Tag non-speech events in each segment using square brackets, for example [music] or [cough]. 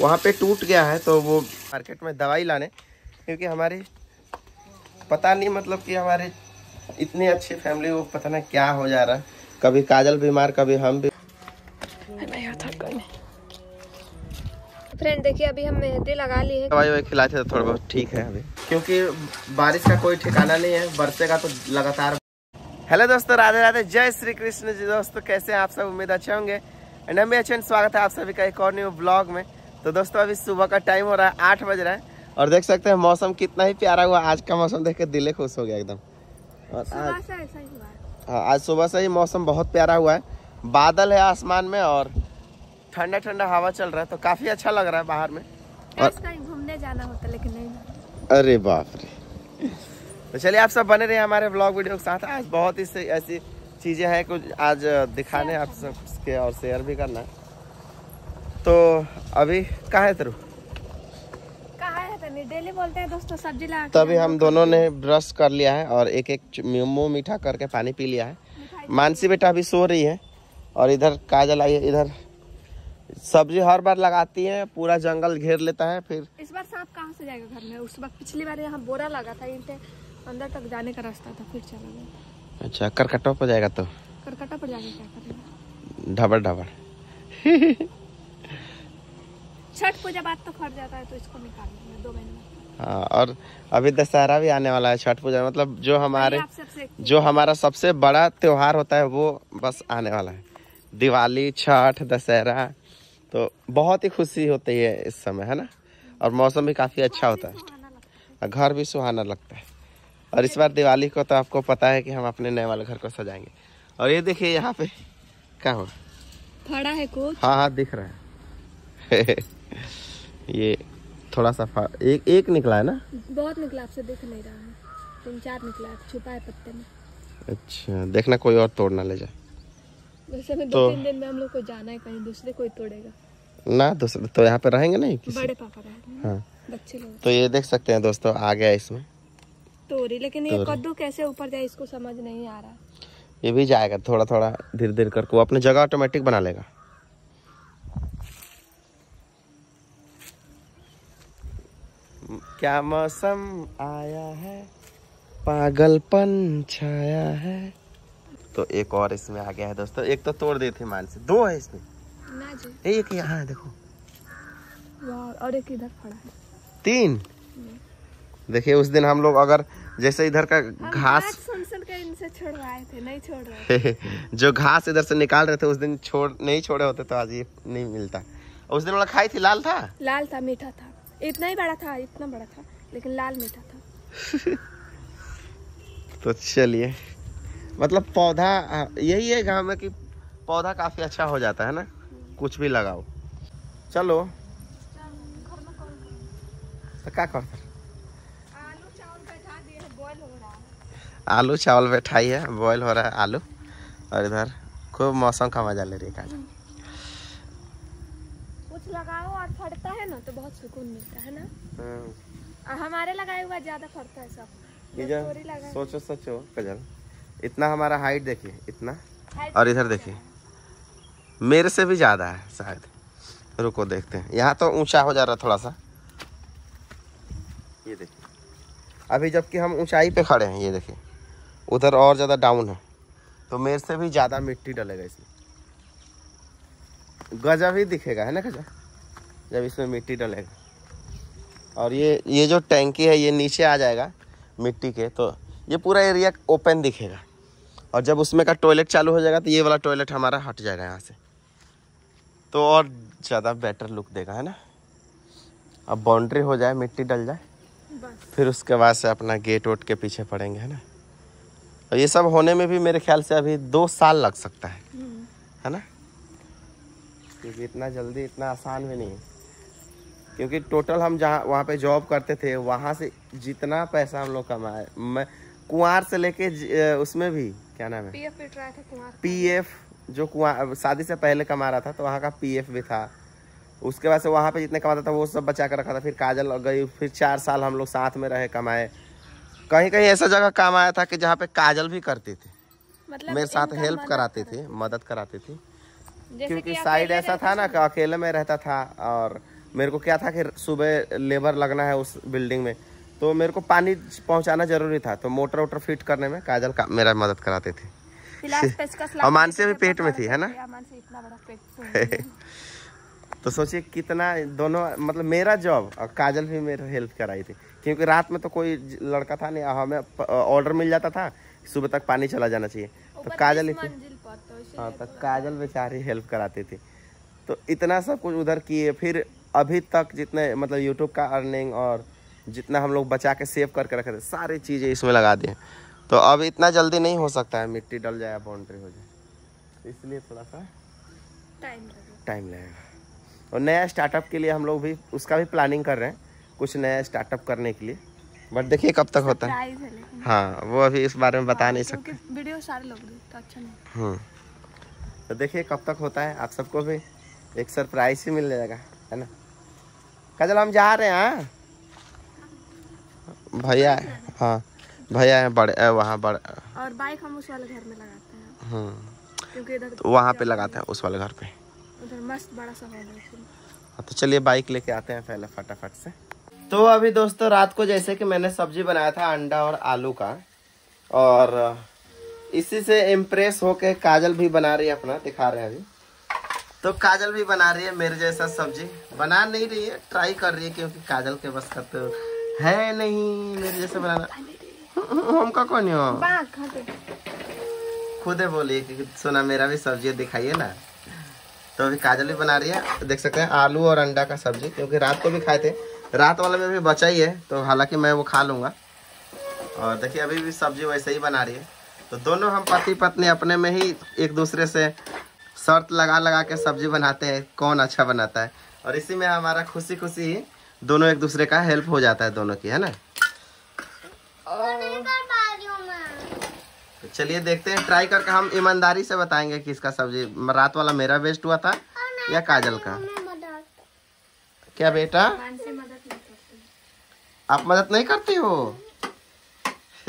वहाँ पे टूट गया है तो वो मार्केट में दवाई लाने क्योंकि हमारी पता नहीं मतलब कि हमारे इतनी अच्छी फैमिली वो पता नहीं क्या हो जा रहा है। कभी काजल बीमार कभी हम भी। फ्रेंड देखिए अभी हम मेहंदी लगा ली है। दवाई खिलाते तो थोड़ा बहुत ठीक है अभी। क्योंकि बारिश का कोई ठिकाना नहीं है बरसेगा तो लगातार। हेलो दोस्तों राधे राधे जय श्री कृष्ण जी। दोस्तों कैसे हैं आप सब? उम्मीद अच्छे होंगे। एंड मैं अच्छे स्वागत है आप सभी का एक और न्यू ब्लॉग में। तो दोस्तों अभी सुबह का टाइम हो रहा है आठ बज रहा है। और देख सकते हैं मौसम कितना ही प्यारा हुआ आज का मौसम देख के दिले खुश हो गया एकदम। और आज। हाँ आज सुबह से ही मौसम बहुत प्यारा हुआ है। बादल है आसमान में और ठंडा ठंडा हवा चल रहा है तो काफ़ी अच्छा लग रहा है बाहर में। और घूमने जाना होता लेकिन नहीं। अरे बाप रे। तो चलिए आप सब बने रहे हमारे ब्लॉग वीडियो के साथ। आज बहुत ही ऐसी चीज़ें हैं कुछ आज दिखाने आप सबके और शेयर भी करना। है तो अभी कहाँ है तेरू? कहाँ है डेली बोलते हैं दोस्तों सब्ज़ी ला तभी हम दोनों ने ब्रश कर लिया है और एक एक मुँह मीठा करके पानी पी लिया है। मानसी बेटा अभी सो रही है और इधर काजल आई है इधर सब्ज़ी हर बार लगाती है पूरा जंगल घेर लेता है फिर इस बार सांप कहाँ से जाएगा घर में? उस वक्त पिछली बार यहाँ बोरा लगा था ईंटे अंदर तक जाने का रास्ता था फिर चला गया। अच्छा करकटो पर जाएगा तो? करकटा पर जाके क्या करेगा? ढबड़ ढबड़ [laughs] छठ पूजा बाद तो फट जाता है तो इसको निकाल देंगे दो महीने में। हाँ और अभी दशहरा भी आने वाला है छठ पूजा मतलब जो हमारे जो हमारा सबसे बड़ा त्योहार होता है वो बस आने वाला है। दिवाली छठ दशहरा तो बहुत ही खुशी होती है इस समय है ना? और मौसम भी काफ़ी अच्छा होता है। घर भी सुहाना लगता है। और इस बार दिवाली को तो आपको पता है कि हम अपने नए वाले घर को सजाएँगे। और ये देखिए यहाँ पे क्या हुआ? फड़ा है कुछ? हाँ हाँ दिख रहा है। [laughs] [laughs] ये थोड़ा सा. एक एक निकला है ना? बहुत निकला आपसे देख नहीं रहा है। तीन चार निकला है छुपा है पत्ते में। अच्छा देखना कोई और तोड़ ना ले जाए वैसे में तो- दो तीन दिन में हम लोग को जाना है कहीं दूसरे कोई तोड़ेगा। ना दूसरे तो यहाँ पे रहेंगे नहीं किसी? बड़े पापा रहेंगे। हाँ। बच्चे लोग। तो ये देख सकते हैं दोस्तों आ गया इसमें। तोरी लेकिन ये कद्दू कैसे ऊपर जाए इसको समझ नहीं आ रहा। ये भी जाएगा थोड़ा थोड़ा धीरे धीरे करके। वो अपने जगह ऑटोमेटिक बना लेगा। क्या मौसम आया है? पागलपन छाया है। तो एक और इसमें आ गया है दोस्तों। एक तो तोड़ दी थी मान से। दो है इसमें। ना जी। एक यहाँ देखो। और एक इधर खड़ा है। तीन? देखिए उस दिन हम लोग अगर जैसे इधर का घास इनसे छुड़वाए थे नहीं छोड़ रहे [laughs] जो घास इधर से निकाल रहे थे उस दिन छोड़ नहीं छोड़े होते तो आज ये नहीं मिलता। उस दिन वाला खाई थी लाल था? लाल था मीठा था। इतना ही बड़ा था, इतना बड़ा था, लेकिन लाल मीठा था। [laughs] तो चलिए। मतलब पौधा यही है गाँव में कि पौधा काफ़ी अच्छा हो जाता है ना? कुछ भी लगाओ। चलो। तो क्या है आलू चावल बैठाई है बॉयल हो। रहा है आलू। और इधर खूब मौसम का मज़ा ले रही है काजल कुछ लगाओ और फटता है ना तो बहुत सुकून मिलता है ना? और हमारे लगाए हुआ ज़्यादा फटता है सब। ये जो सोचो सोचो कजल इतना हमारा हाइट देखिए इतना। और इधर देखिए। मेरे से भी ज़्यादा है शायद। रुको देखते हैं। यहाँ तो ऊँचा हो जा रहा थोड़ा सा ये देखिए। अभी जबकि हम ऊंचाई पे खड़े हैं ये देखिए। उधर और ज़्यादा डाउन है। तो मेरे से भी ज़्यादा मिट्टी डलेगा इसमें। गजब ही दिखेगा है ना गजब? जब इसमें मिट्टी डलेगा। और ये ये जो टैंकी है ये नीचे आ जाएगा मिट्टी के तो ये पूरा एरिया ओपन दिखेगा। और जब उसमें का टॉयलेट चालू हो जाएगा तो ये वाला टॉयलेट हमारा हट जाएगा यहाँ से। तो और ज़्यादा बेटर लुक देगा है ना? अब बाउंड्री हो जाए मिट्टी डल जाए फिर उसके बाद से अपना गेट वोट के पीछे पड़ेंगे है ना? और ये सब होने में भी मेरे ख्याल से अभी दो साल लग सकता है हम्म। है ना? क्योंकि इतना जल्दी इतना आसान भी नहीं है। क्योंकि टोटल हम जहाँ वहाँ पे जॉब करते थे वहाँ से जितना पैसा हम लोग कमाए मैं कुंवार से लेके उसमें भी क्या नाम है? पीएफ पे ट्राई था कुमार पीएफ जो कुआँ शादी से पहले कमा रहा था तो वहाँ का पीएफ भी था। उसके बाद से वहाँ पे जितने कमाता था वो सब बचा कर रखा था। फिर काजल गई फिर चार साल हम लोग साथ में रहे कमाए। कहीं कहीं ऐसा जगह काम आया था कि जहाँ पे काजल भी करती थी। मतलब मेरे साथ हेल्प कराती करा। थी मदद कराती थी। क्योंकि साइड ऐसा था ना कि अकेले में रहता था और मेरे को क्या था कि सुबह लेबर लगना है उस बिल्डिंग में तो मेरे को पानी पहुंचाना ज़रूरी था तो मोटर वोटर फिट करने में काजल का मेरा मदद कराते थे। और मानसी भी पेट में थी है ना? [laughs] तो सोचिए कितना दोनों मतलब मेरा जॉब और काजल भी मेरा हेल्प कराई थी क्योंकि रात में तो कोई लड़का था नहीं हमें ऑर्डर मिल जाता था सुबह तक पानी चला जाना चाहिए। तो काजल ही तो हाँ तो काजल बेचारी हेल्प कराती थी। तो इतना सब कुछ उधर किए फिर अभी तक जितने मतलब यूट्यूब का अर्निंग और जितना हम लोग बचा के सेव करके रखे थे सारी चीज़ें इसमें लगा दिए। तो अब इतना जल्दी नहीं हो सकता है मिट्टी डल जाए बाउंड्री हो जाए। इसलिए थोड़ा सा टाइम लगेगा। टाइम लगेगा। और नया स्टार्टअप के लिए हम लोग भी उसका भी प्लानिंग कर रहे हैं कुछ नया स्टार्टअप करने के लिए। बट देखिए कब तक होता है। है हाँ वो अभी इस बारे में बता नहीं सकते। वीडियो सारे लोग तो अच्छा नहीं। हम्म। तो देखिए कब तक होता है आप सबको भी एक सरप्राइज़ ही मिल जाएगा है ना? काजल हम जा रहे हैं हाँ? भैया हाँ भैया है बड़े वहाँ बड़े और बाइक हम उस वाले घर में लगाते हैं। हम्म क्योंकि इधर तो वहाँ पे लगाते हैं उस वाले घर पे। उधर मस्त बड़ा सा है हाँ, तो चलिए बाइक लेके आते हैं पहले फटाफट से। तो अभी दोस्तों रात को जैसे कि मैंने सब्ज़ी बनाया था अंडा और आलू का और इसी से इम्प्रेस होके काजल भी बना रही है अपना दिखा रहे हैं अभी। तो काजल भी बना रही है मेरे जैसा सब्ज़ी। बना नहीं रही है ट्राई कर रही है क्योंकि काजल के बस का तो है नहीं मेरे जैसा बनाना। हमका कौन हो खुद ही बोली कि सुना मेरा भी सब्ज़ी दिखाइए ना। तो अभी काजल भी बना रही है। देख सकते हैं आलू और अंडा का सब्ज़ी क्योंकि रात को भी खाए थे। रात वाले में भी बचा ही है तो हालाँकि मैं वो खा लूँगा। और देखिए अभी भी सब्ज़ी वैसे ही बना रही है। तो दोनों हम पति पत्नी अपने में ही एक दूसरे से शर्त लगा लगा के सब्ज़ी बनाते हैं कौन अच्छा बनाता है। और इसी में हमारा खुशी खुशी ही दोनों एक दूसरे का हेल्प हो जाता है दोनों की है ना? तो चलिए देखते हैं ट्राई करके हम ईमानदारी से बताएँगे कि इसका सब्ज़ी रात वाला मेरा वेस्ट हुआ था या काजल का? क्या बेटा? मानसी मदद नहीं करती। आप मदद नहीं करती हो?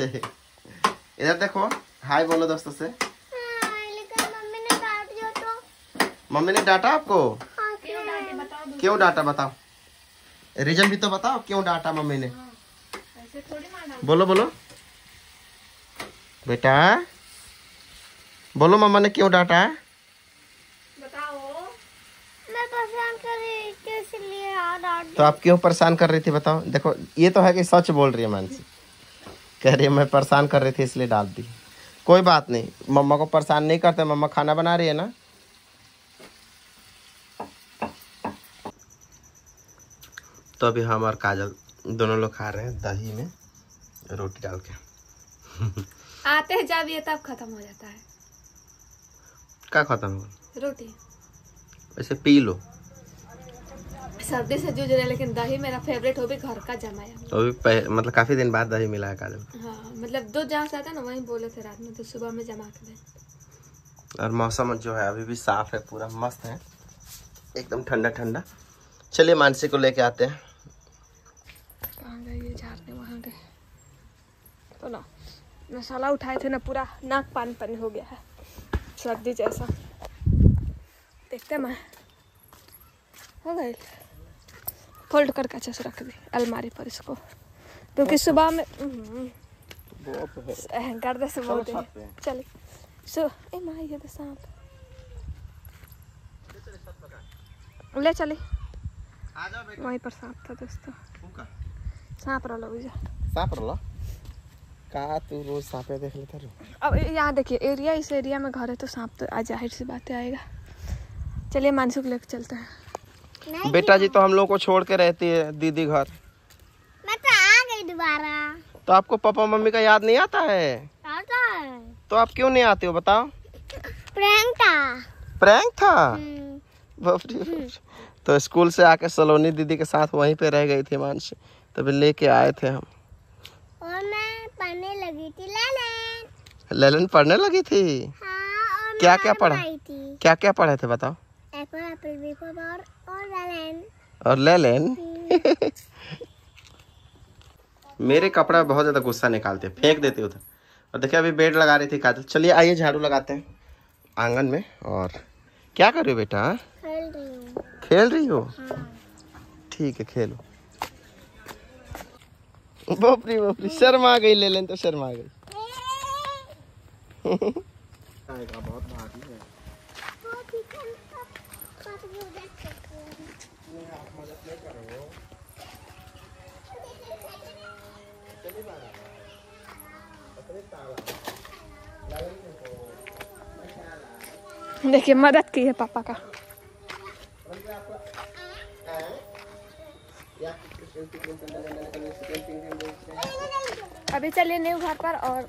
[laughs] इधर देखो हाय बोलो दोस्तों से। मम्मी ने डांटा आपको? क्यों डांटे? बताओ दो। क्यों डांटा बताओ? रीजन भी तो बताओ क्यों डांटा मम्मी ने? डाल बोलो बोलो। बेटा बोलो मम्मा ने क्यों डांटा? तो आप क्यों परेशान कर रही थी बताओ? देखो ये तो है कि सच बोल रही है मानसी। कह रही है मैं परेशान कर रही थी इसलिए डाल दी। कोई बात नहीं मम्मा को परेशान नहीं करते मम्मा खाना बना रही है ना? तो अभी हम और काजल दोनों लोग खा रहे हैं दही में रोटी डाल के। आते हैं जब ये तब खत्म हो जाता है। क्या खत्म हो रोटी। वैसे पी लो। सर्दी से जूझ रहे लेकिन दही मेरा फेवरेट हो भी घर का जमाया तो पह, मतलब काफ़ी दिन बाद दही मिला है काजल। हाँ मतलब दूध जहाँ से आता ना वहीं बोले थे रात में तो सुबह में जमा के और मौसम जो है अभी भी साफ़ है पूरा मस्त है। एकदम ठंडा ठंडा चलिए मानसी को लेके आते हैं। गए झाड़ने वहाँ गए तो ना मसाला उठाए थे ना पूरा नाक पानी पानी हो गया है सर्दी जैसा। देखते हैं मैं। हो गई फोल्ड करके अच्छे से रख दी अलमारी पर इसको। क्योंकि तो सुबह में हम्म, गर्दे से बोलते छत चलिए सो ए माँ ये तो सांप। ले चली। वहीं पर सांप था दोस्तों। सांप रहा जा सांप रलो का तू रोज सांपे देख लेता अब यहाँ देखिए एरिया इस एरिया में घर है तो सांप तो आज ज़ाहिर सी बातें आएगा चलिए मानसू को लेकर चलते हैं बेटा जी तो हम लोग को छोड़ के रहती है दीदी घर मैं तो आ गई दोबारा तो आपको पापा मम्मी का याद नहीं आता है आता है तो आप क्यों नहीं आते हो बताओ प्रैंक था प्रैंक था हम्म, बाप रे बाप। तो स्कूल से आके सलोनी दीदी के साथ वहीं पे रह गई थी मानसी तभी लेके आए थे हम। और मैं पढ़ने लगी थी लेलन। लेलन पढ़ने लगी थी? हाँ और क्या क्या पढ़ा? थी। क्या क्या पढ़े थे बताओ। Apple apple B for ball और लेलन। और लेलन? मेरे कपड़ा बहुत ज़्यादा गुस्सा निकालते फेंक देते उधर। और देखिए अभी बेड लगा रही थी काजल। चलिए आइए झाड़ू लगाते हैं आँगन में। और क्या कर रही हो बेटा खेल रही हूँ। खेल रही हो? हाँ। ठीक है खेलो। बापरी बापरी। शर्मा गई, ले लें तो शर्मा गई। देखिए, मदद की है पापा का। अभी चलिए न्यू घर पर और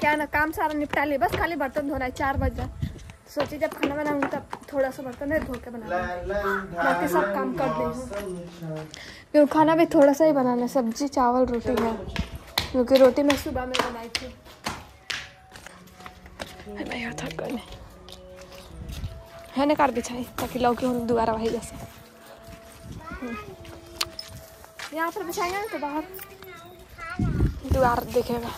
क्या ना, काम सारा निपटा लिए। बस खाली बर्तन धोना है, चार बज जाए सोची जब खाना बनाऊँगी तब थोड़ा सा बर्तन धो के बना बाकी सब काम कर देंगे क्योंकि खाना भी थोड़ा सा ही बनाना है, सब्ज़ी, चावल, रोटी है। क्योंकि रोटी मैं सुबह में बनाई थी। है ना, कार बिछाई, ताकि लौकी हम दोबारा वही जैसे। यहाँ पर बिछाएँगे ना तो बाहर। दीवार दिखेगा।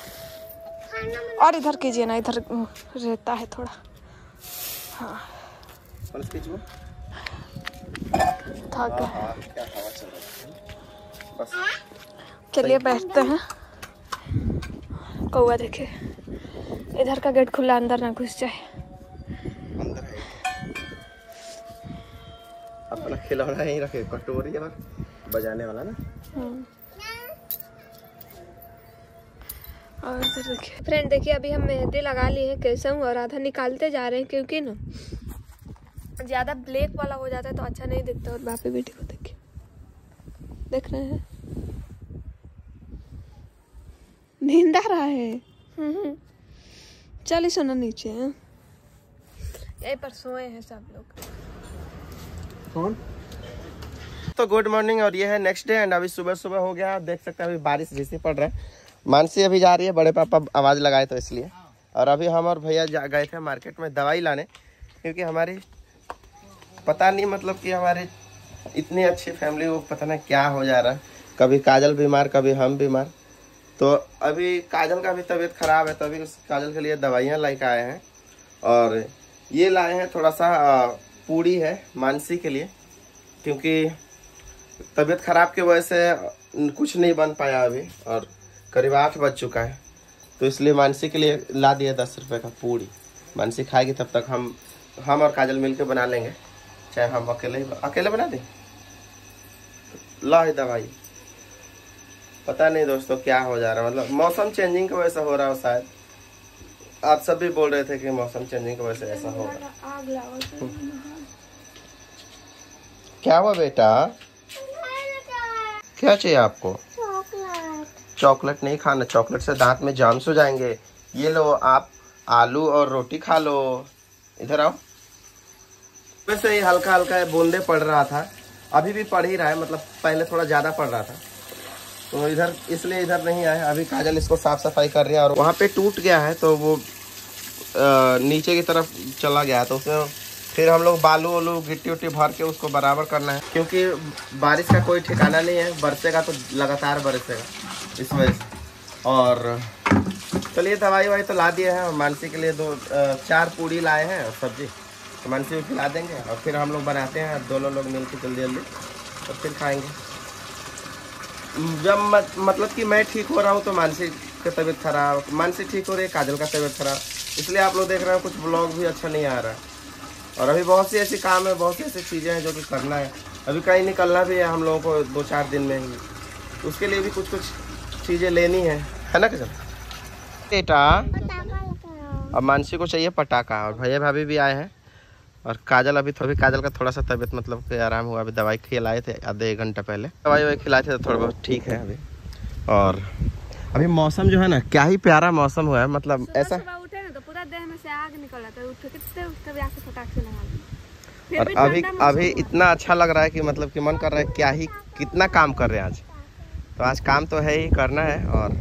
और इधर कीजिए ना इधर रहता है थोड़ा। हाँ। थक गए हाँ क्या हवा चल रही है? बस। चलिए बैठते हैं। कौआ देखे। इधर का गेट खुला अंदर ना घुस जाए। अंदर है। अपना खिलौना यहीं रखे कटोरी और बजाने वाला ना। और इधर देखिए। फ्रेंड देखिए, अभी हम मेहंदी लगा लिए हैं कैसे हूँ और आधा निकालते जा रहे हैं, क्योंकि ना ज़्यादा ब्लैक वाला हो जाता है तो अच्छा नहीं दिखता। और बापे बेटी को देखिए। देख रहे हैं। नींद आ रहा है। हम्म। चलिए सोना नीचे, हैं। यहीं पर सोए हैं सब लोग। कौन? तो गुड मॉर्निंग और ये है नेक्स्ट डे एंड अभी सुबह सुबह हो गया देख सकते हैं, अभी बारिश झीसी पड़ रहा है। मानसी अभी जा रही है, बड़े पापा आवाज़ लगाए तो इसलिए। और अभी हम और भैया जा गए थे मार्केट में दवाई लाने, क्योंकि हमारी पता नहीं मतलब कि हमारे इतनी अच्छी फैमिली को पता नहीं क्या हो जा रहा है। कभी काजल बीमार, कभी हम बीमार। तो अभी काजल का भी तबीयत खराब है तो अभी उस काजल के लिए दवाइयाँ लेके आए हैं। और ये लाए हैं थोड़ा सा पूड़ी है मानसी के लिए, क्योंकि तबीयत खराब की वजह से कुछ नहीं बन पाया अभी और करीब आठ बज चुका है। तो इसलिए मानसी के लिए ला दिया दस रुपए का पूड़ी। मानसी खाएगी तब तक हम हम और काजल मिलकर बना लेंगे। चाहे हम अकेले ही अकेले बना दें? ला है दवाई। पता नहीं दोस्तों क्या हो जा रहा है। मतलब मौसम चेंजिंग की वजह से हो रहा है शायद। आप सब भी बोल रहे थे कि मौसम चेंजिंग की वजह से ऐसा हो रहा है। लागल क्या हुआ बेटा? क्या चाहिए आपको? चॉकलेट। चॉकलेट नहीं खाना चॉकलेट से दांत में जाम्स हो जाएँगे। ये लो आप आलू और रोटी खा लो। इधर आओ। वैसे ही हल्का हल्का बूंदे पड़ रहा था। अभी भी पड़ ही रहा है मतलब पहले थोड़ा ज़्यादा पड़ रहा था। तो इधर इसलिए इधर नहीं आया। अभी काजल इसको साफ़ सफ़ाई कर रही है और वहाँ पे टूट गया है तो वो अ, नीचे की तरफ़ चला गया तो उसमें फिर हम लोग बालू वालू गिट्टी उट्टी भर के उसको बराबर करना है। क्योंकि बारिश का कोई ठिकाना नहीं है बरसेगा तो लगातार बरसेगा इस वजह से। और चलिए दवाई वाई तो ला दिए हैं मानसी के लिए दो चार पूड़ी लाए हैं और सब्ज़ी। तो मानसी को खिला देंगे और फिर हम लोग बनाते हैं दोनों लोग मिल के जल्दी जल्दी और फिर खाएँगे। जब मत, मतलब कि मैं ठीक हो रहा हूँ तो मानसी की तबीयत खराब मानसी ठीक हो रही है काजल का तबीयत खराब। इसलिए आप लोग देख रहे हो कुछ ब्लॉग भी अच्छा नहीं आ रहा। है और अभी बहुत सी ऐसी काम है बहुत सी ऐसी चीज़ें हैं जो कि करना है। अभी कहीं निकलना भी है हम लोगों को दो चार दिन में ही। उसके लिए भी कुछ कुछ चीज़ें लेनी है। है ना किसान बेटा अब मानसी को चाहिए पटाखा और भैया भाभी भी आए हैं। और काजल अभी अभी काजल का थोड़ा सा तबीयत मतलब कि आराम हुआ अभी दवाई खिलाए थे आधे एक घंटा पहले। दवाई ववाई खिलाए थे तो थोड़ा बहुत ठीक है अभी। और अभी मौसम जो है ना क्या ही प्यारा मौसम हुआ है मतलब ऐसा देह में से आग निकल आता उठ उठते उठते भी आके फटाक से लगा और अभी अभी इतना अच्छा लग रहा है कि मतलब कि मन कर रहा है क्या ही कितना काम कर रहे हैं आज। तो आज काम तो है ही करना है और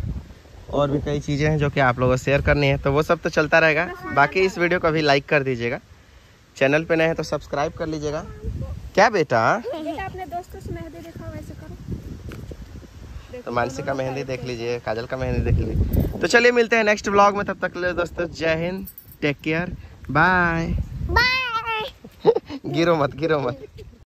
और भी कई चीज़ें हैं जो कि आप लोगों को शेयर करनी है। तो वो सब तो चलता रहेगा। बाकी इस वीडियो को भी लाइक कर दीजिएगा। चैनल पे नए हैं तो सब्सक्राइब कर लीजिएगा। क्या बेटा? अपने दोस्तों मेहंदी करो। तो मानसी का मेहंदी देख लीजिए काजल का मेहंदी देख लीजिए। तो चलिए मिलते हैं नेक्स्ट ब्लॉग में तब तक ले दोस्तों जय हिंद टेक केयर बाय बाय गिरो मत गिरो मत।